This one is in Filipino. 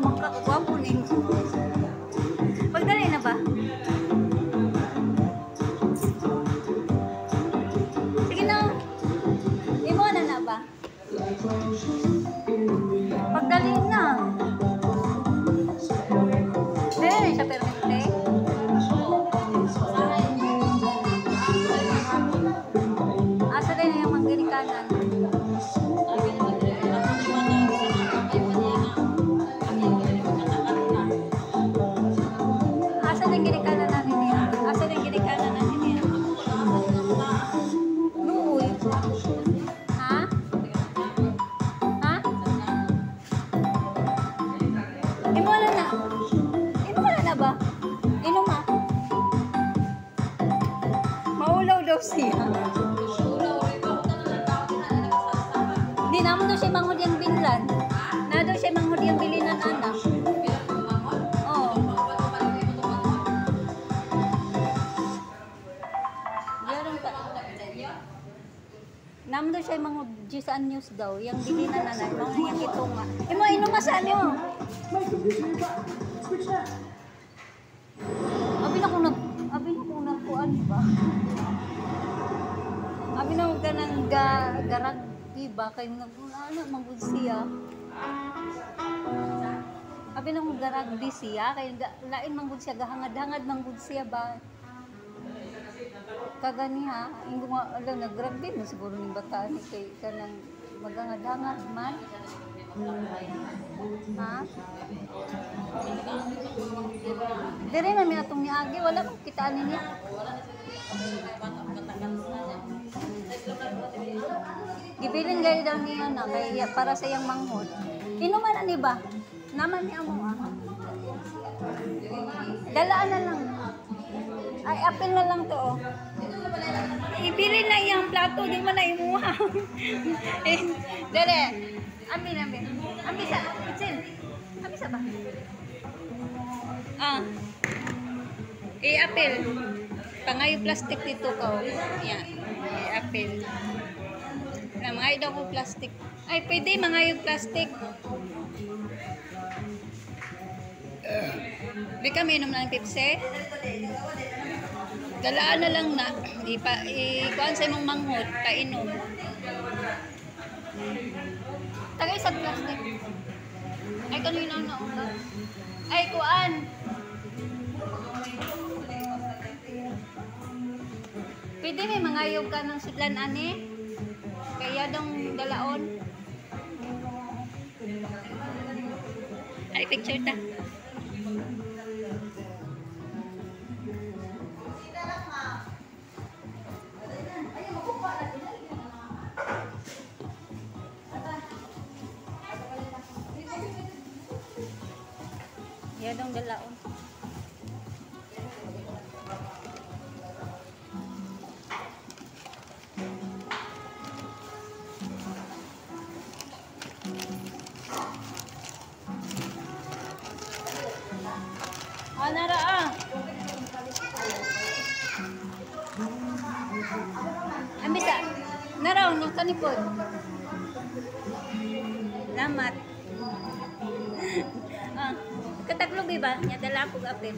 más daw siya. Di naman daw siya manghod yung binlan. Na daw siya manghod yung bilinan anak. Ka. Naman daw siya manghod Jisan News daw. Yung bilinan anak. Mga yung kitunga. Imo, ino masan nyo? Abi na kung nag... Abi na kung nagkuan ba? Na kung ka nang ga, garag ba? Kayo nag... Ano, manggod siya. Abi na kung garag di siya. Kaya ga, lain manggod siya. Gahangad-hangad manggod siya ba? Kagani ha. Yung mga, alam, nagrag din mo siguro ng bata ni kay ka nang magangad-hangad man. Ha? Dire na may atong niagi, wala mo kitaan niya. Gibilin gaya daw niya na kaya para sa iyang manghod. Inuman na ni ba? Naman niya mo ah. Dalaan na lang. Ay, apil na lang to oh. Ibili na iyang plato, di man na imuha. eh, dere. Amin, amin. Amin sa, itsin. Amin sa ba? Ah. I-apil. Pangayo plastic dito ko. Yan. I-apil. Na mga daw ko plastic. Ay, pwede mga yung plastic. Di kami inom ng Pepsi. Galaan na lang na. Ipa, ikuan sa imong manghod, painom. Tagay sa plastic. Ay, kanina na una. Ay, kuan. Pwede may mga yog ka ng sudlan, ane? Kaya dong dalaon. Ay, picture ta. Yan dong dalaon. Ah, nara ah. Ambisa. Naraw, yung kanipod. Lamat. ah, kataglog ba? Nya dala ko apil.